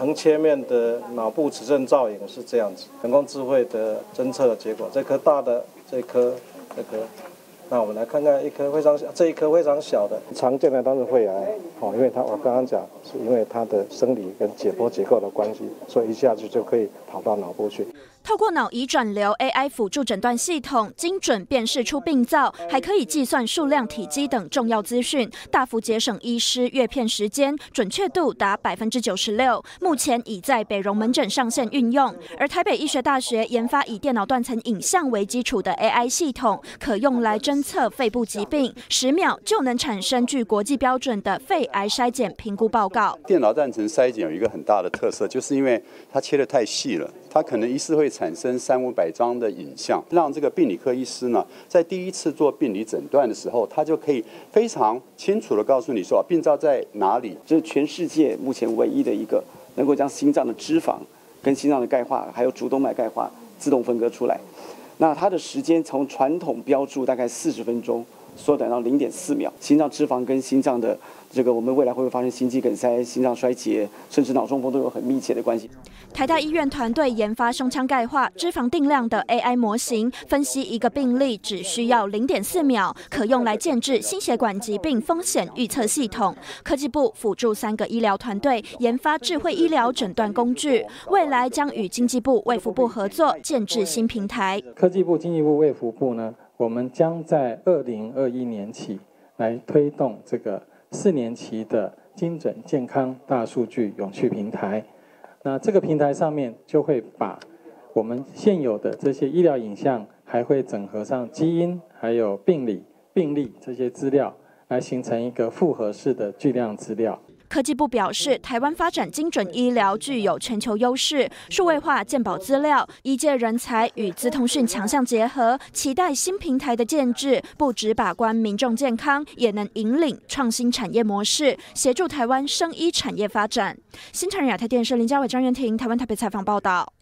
横切面的脑部磁振造影是这样子，人工智慧的侦测的结果，这颗大的，这颗，这颗。那我们来看看一颗非常小，这一颗非常小的，常见的当是肺癌，哦，因为它我刚刚讲是因为它的生理跟解剖结构的关系，所以一下子就可以跑到脑部去。透过脑移转流 AI 辅助诊断系统，精准辨识出病灶，还可以计算数量、体积等重要资讯，大幅节省医师阅片时间，准确度达百分之九十六。目前已在北荣门诊上线运用，而台北医学大学研发以电脑断层影像为基础的 AI 系统，可用来侦测肺部疾病，十秒就能产生具国际标准的肺癌筛检评估报告。电脑断层筛检有一个很大的特色，就是因为它切得太细了。它可能一次会产生三五百张的影像，让这个病理科医师呢，在第一次做病理诊断的时候，他就可以非常清楚的告诉你说病灶在哪里。这是全世界目前唯一的一个能够将心脏的脂肪跟心脏的钙化还有主动脉钙化自动分割出来。那它的时间从传统标注大概四十分钟。缩短到零点四秒，心脏脂肪跟心脏的这个，我们未来会不会发生心肌梗塞、心脏衰竭，甚至脑中风都有很密切的关系。台大医院团队研发胸腔钙化脂肪定量的 AI 模型，分析一个病例只需要零点四秒，可用来建制心血管疾病风险预测系统。科技部辅助三个医疗团队研发智慧医疗诊断工具，未来将与经济部、卫福部合作建制新平台。科技部、经济部、卫福部呢？我们将在二零二一年起来推动这个四年期的精准健康大数据永续平台。那这个平台上面就会把我们现有的这些医疗影像，还会整合上基因、还有病理、病例这些资料，来形成一个复合式的巨量资料。科技部表示，台湾发展精准医疗具有全球优势，数位化健保资料、医界人才与资通讯强项结合，期待新平台的建制，不只把关民众健康，也能引领创新产业模式，协助台湾生医产业发展。新唐人亚太电视林家伟、张元婷，台湾台北采访报道。